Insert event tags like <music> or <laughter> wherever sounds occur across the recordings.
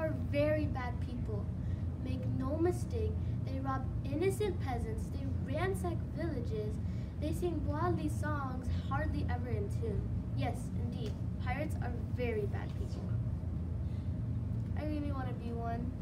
are very bad people. Make no mistake, they rob innocent peasants, they ransack villages, they sing wildly songs hardly ever in tune. Yes, indeed, pirates are very bad people. I really want to be one.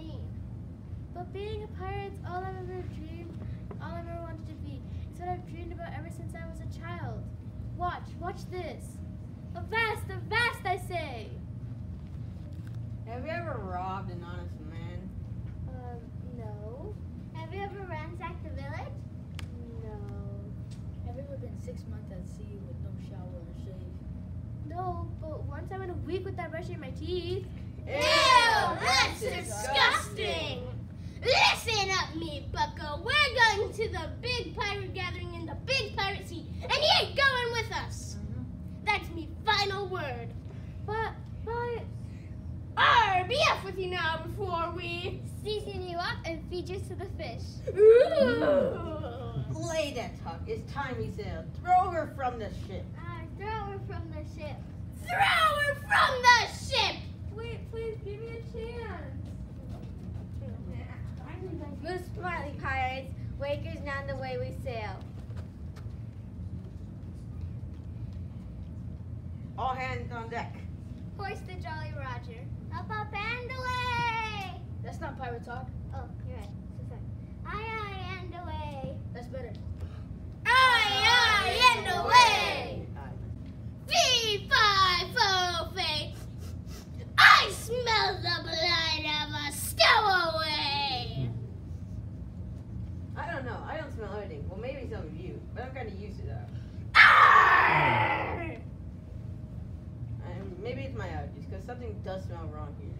You're too clean. But being a pirate's all I've ever dreamed, all I've ever wanted to be. It's what I've dreamed about ever since I was a child. Watch, watch this. Avast, avast, I say. Have you ever robbed an honest man? Um, no, Have you ever ransacked the village? no, Have you ever been six months at sea with no shower or shave? no. But once I went a week without brushing my teeth. Ew! That's disgusting! Listen up, me bucko. We're going to the big pirate gathering in the big pirate sea, and you ain't going with us. That's me final word. But, but, Arr, be off with you now before we. Season you up and feed you to the fish. Ooh. Lay that talk. It's time we sail. Throw her from the ship. Uh, throw her from the ship. Throw her from the ship! Wait, please give me a chance. Move smartly, pirates. Wakers now the way we sail. All hands on deck. Hoist the Jolly Roger. Up, up, and away! That's not pirate talk. Oh, you're right. So sorry. Aye, aye, and away. That's better. Aye, aye, and away! Aye. Fee, fi, fo, fe. I smell the blood of a stowaway! I don't know. I don't smell everything. Well, maybe some of you, but I'm kind of used to maybe it's my allergies, because something does smell wrong here.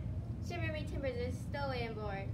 Shiver me timbers is stowaway on board.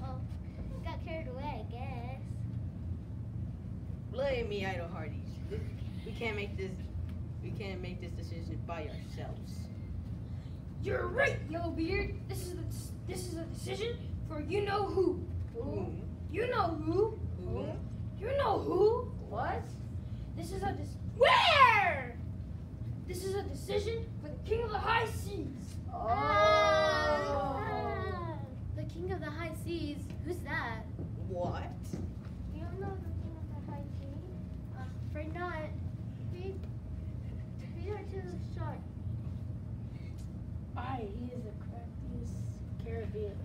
Well, <laughs> oh, got carried away, I guess. Blame me, Idle Hardies. We can't make this. We can't make this decision by ourselves. You're right, Yellowbeard. This is a, this is a decision for you know who. Who? You know who. Who? You know who. What? This is a dis- where. This is a decision for the king of the high seas. Oh. The king of the high seas. Who's that? What? You don't know the king of the high seas? Uh, afraid not. Feed, feed her to the shark. Aye, he is the craftiest Caribbean.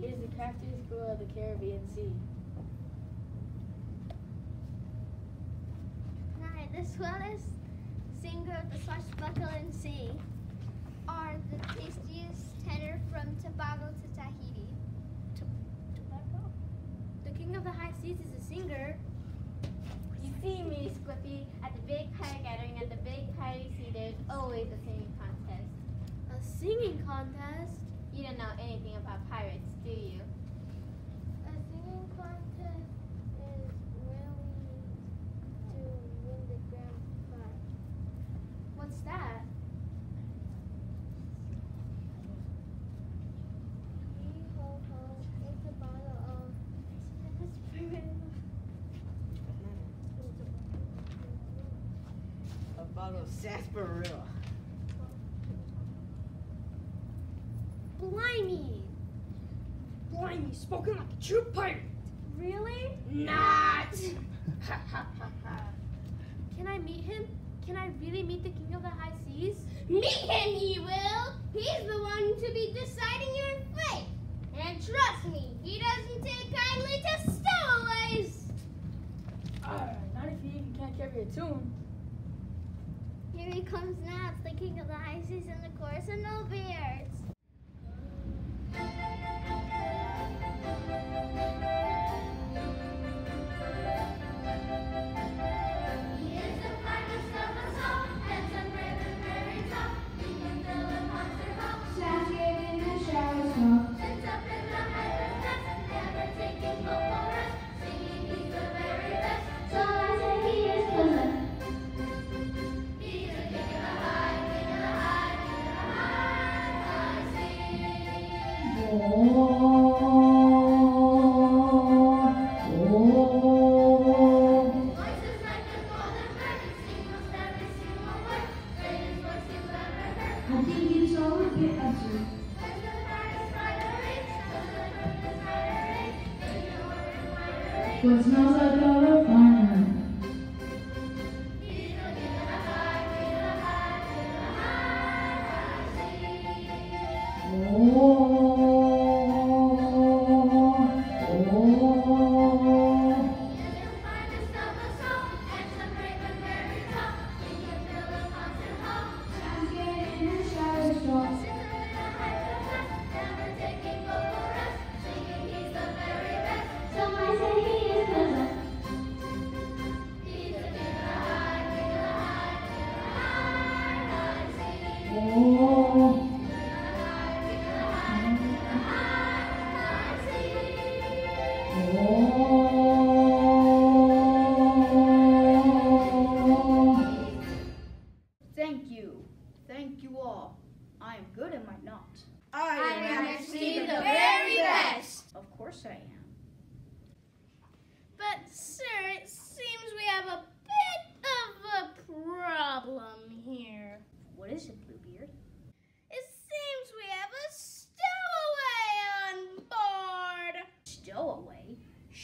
He is the craftiest crew of the Caribbean Sea. Now, the is singer of the swashbuckling sea are the tastiest tenor from Tobago to Tahiti. The king of the high seas is a singer. You see at the big pirate gathering at the big pirate sea. There's always a singing contest. A singing contest. You don't know anything about pirates, do you? A singing contest is when we need to win the grand prize. What's that? Hee ho ho, it's a bottle of A bottle of sarsaparilla. Blimey! Blimey, spoken like a true pirate. Really? Not. Ha ha ha ha. Can I meet him? Can I really meet the king of the high seas? Meet him, he will. He's the one to be deciding your fate. And trust me, he doesn't take kindly to stowaways. Ah, not if you even can't carry a tune. Here he comes now. It's the king of the high seas and the chorus of no beards.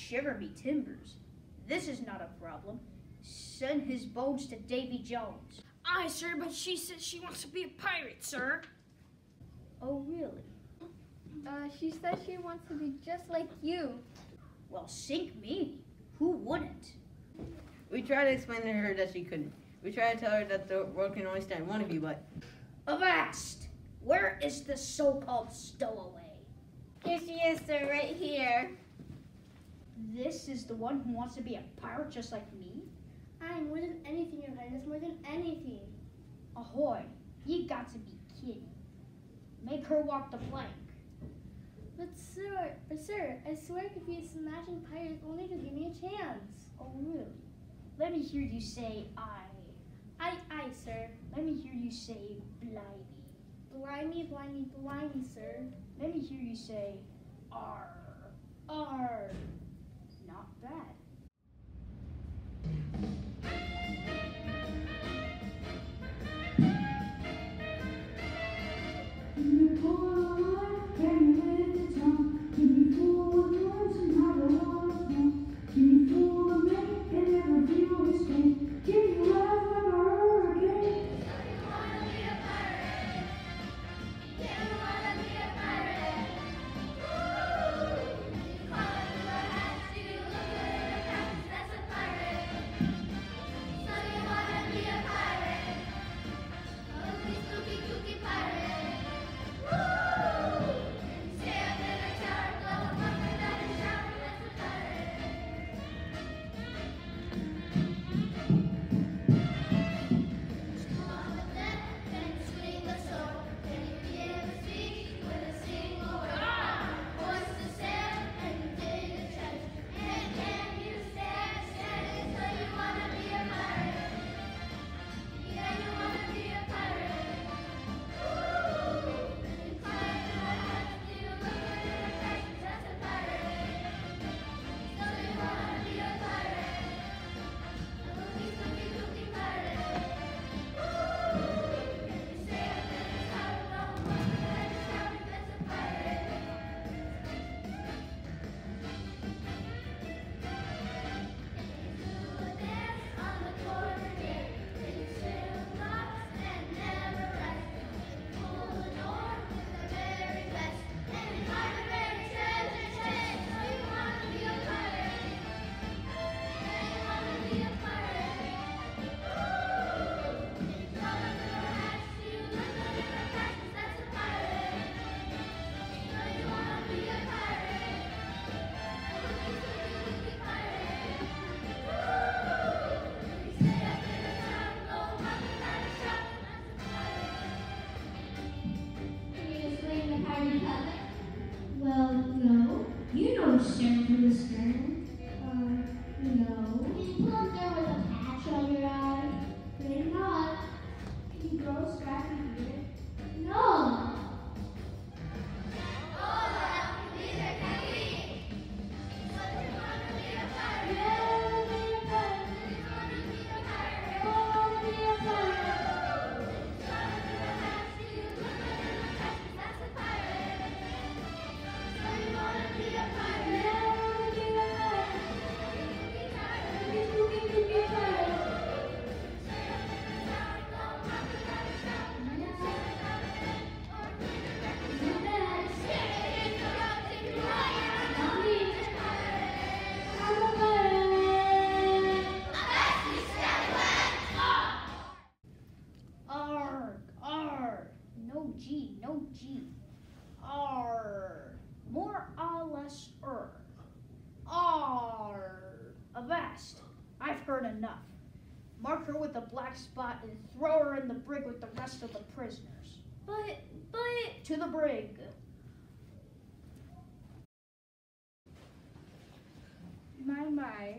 Shiver me timbers. This is not a problem. Send his bones to Davy Jones. Aye, sir, but she says she wants to be a pirate, sir. Oh, really? Uh, she says she wants to be just like you. Well, sink me. Who wouldn't? We tried to explain to her that she couldn't. We tried to tell her that the world can only stand one of you, but Avast! Where is the so-called stowaway? Here she is, sir, right here. This is the one who wants to be a pirate just like me? Aye, more than anything, Your Highness, more than anything. Ahoy, you got to be kidding. Make her walk the plank. But sir, but sir, I swear I could be a smashing pirate if only to give me a chance. Oh, really? Let me hear you say I. I, I, sir. Let me hear you say blimey. Blimey, blimey, blimey, sir. Let me hear you say R. R. Bad. Don't through the stern. Enough. Mark her with a black spot and throw her in the brig with the rest of the prisoners. But, but. To the brig. My, my,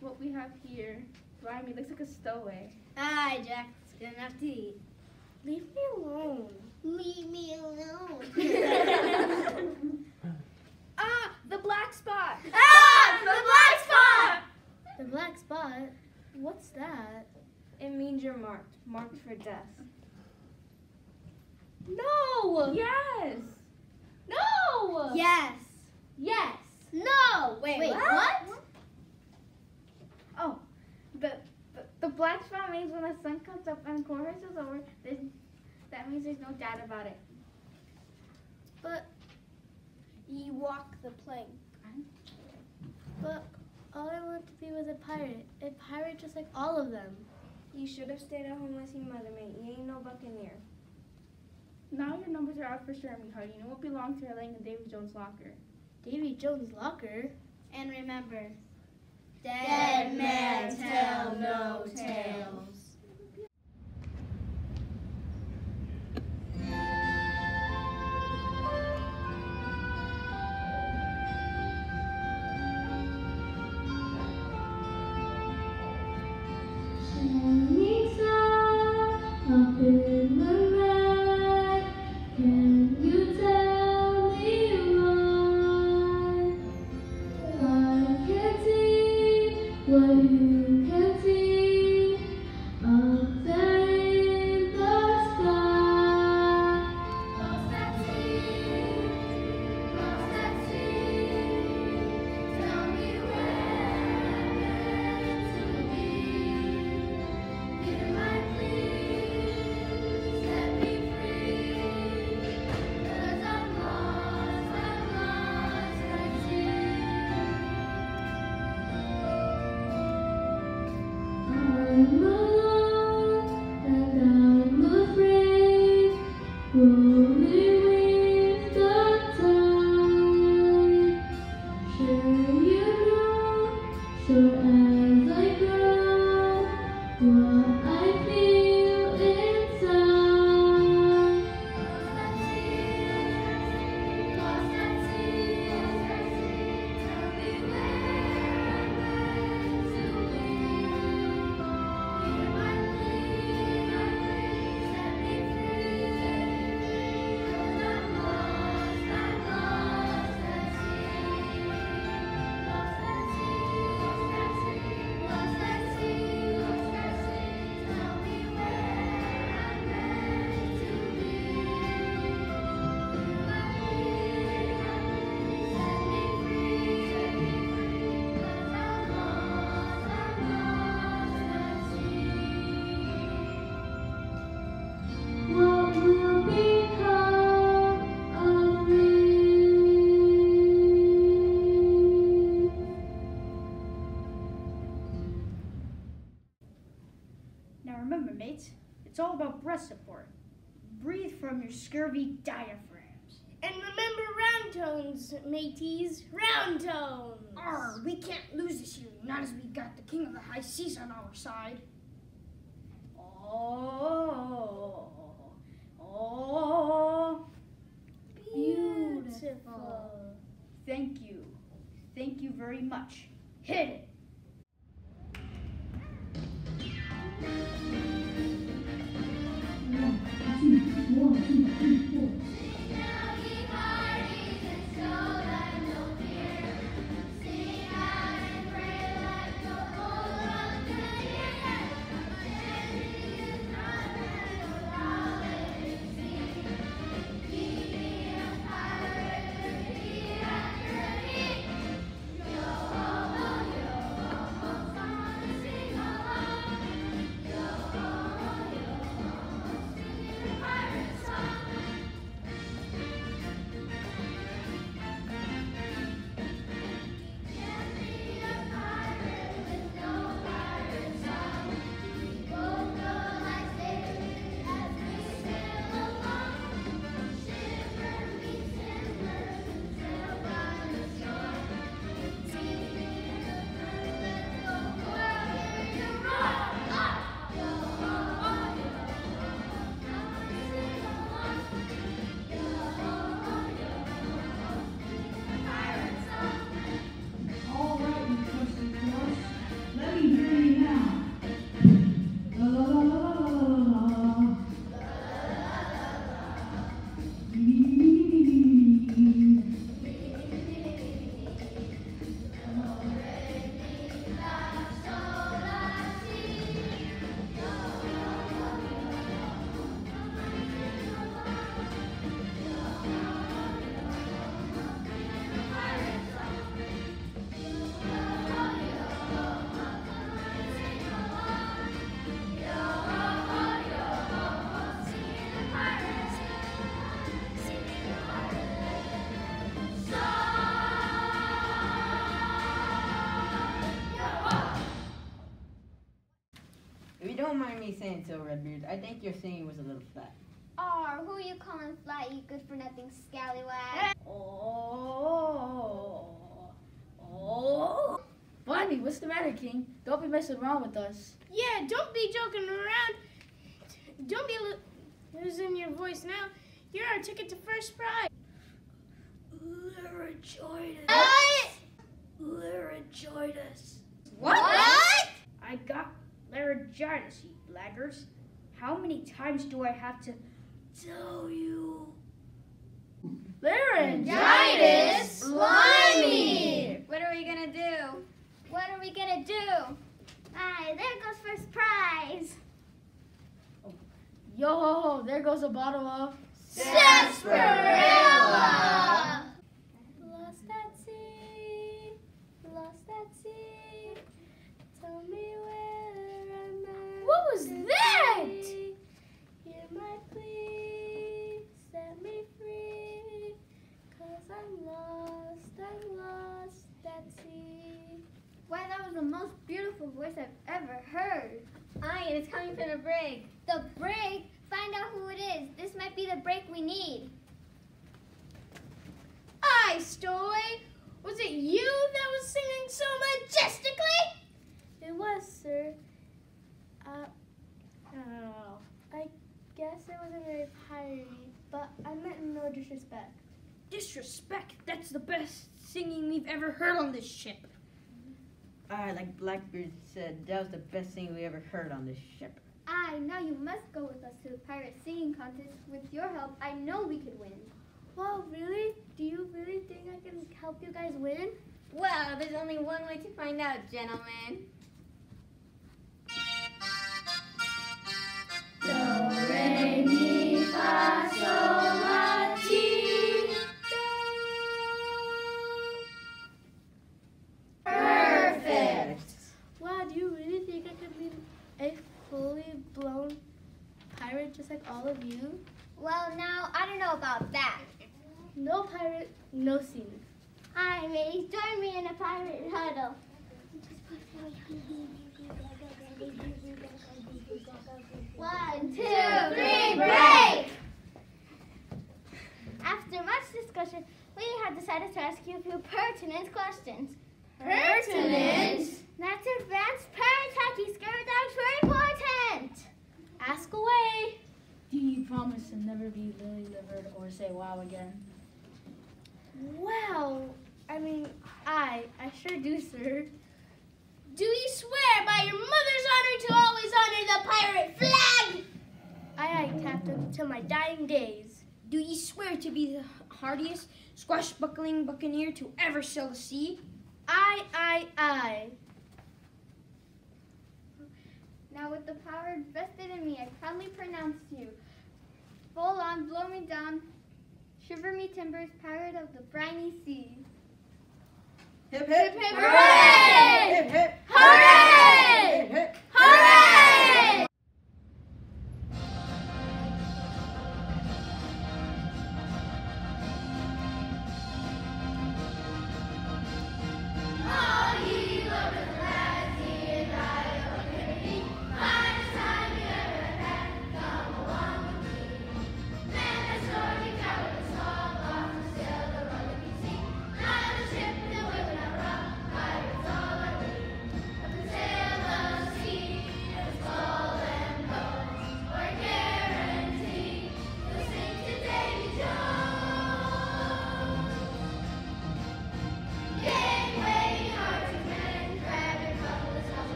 what we have here, Blimey, looks like a stowaway. Aye, Jack. It's good enough to eat. Leave me alone. Leave me alone. <laughs> Ah, the black spot! ah, the black spot! The black spot? What's that? It means you're marked, marked for death. No! Yes! No! Yes. Yes. No. Wait, Wait, what? Oh, the, the the black spot means when the sun comes up and chorus is over, that means there's no doubt about it. But you walk the plank. But all I wanted to be was a pirate. A pirate just like all of them. You should have stayed at home with your mother, mate. You ain't no buccaneer. Now your numbers are out for sure, sweetheart. You know what belongs to her laying in Davy Jones' locker. Davy Jones' locker? And remember, dead man tell no tales. Mm-hmm. scurvy diaphragms. And remember round tones, mateys, round tones! Arr, we can't lose this year, not as we got the king of the high seas on our side. Oh, oh, beautiful. beautiful. Thank you. Thank you very much. Hit it. I think your singing was a little flat. Oh, who are you calling flat, you good for nothing scallywag? Oh, oh. Barney, what's the matter, King? Don't be messing around with us. Yeah, don't be joking around. Don't be lo losing your voice now. You're our ticket to first prize. Lyra joined us. What? Lyra joined us. What? what? I got Lyra joined us, you blaggers. How many times do I have to tell you? Laryngitis? Blimey! What are we gonna do? What are we gonna do? Aye, there goes first prize. Yo, ho, there goes a bottle of. Sarsaparilla! Was that? Hear my plea, set me free. Cause I'm lost, I'm lost at sea. Why, that was the most beautiful voice I've ever heard. Aye, and it's coming from the brig. The break? Find out who it is. This might be the break we need. Aye, Stowaway. Was it you that was singing so majestically? It was, sir. Uh, oh, I guess it wasn't very piratey, but I meant no disrespect. Disrespect. That's the best singing we've ever heard on this ship. Ah, like Blackbeard said, that was the best thing we ever heard on this ship. Aye, now you must go with us to the pirate singing contest. With your help, I know we could win. Wow, really? Do you really think I can help you guys win? Well, there's only one way to find out, gentlemen. Pirate huddle. One, two, three, break! After much discussion, we have decided to ask you a few pertinent questions. Pertinent? That's advanced pirate hockey skirmish very important. Ask away. Do you promise to never be lily livered or say wow again? Wow. I mean, I, I sure do, sir. Do you swear by your mother's honor to always honor the pirate flag? Aye, aye, Captain, till my dying days. Do ye swear to be the hardiest, swashbuckling buccaneer to ever sail the sea? Aye, aye, aye. Now, with the power vested in me, I proudly pronounce you full on, blow me down, shiver me timbers, pirate of the briny sea. Hip hip hooray! Hip hip hooray! Hip hip hooray!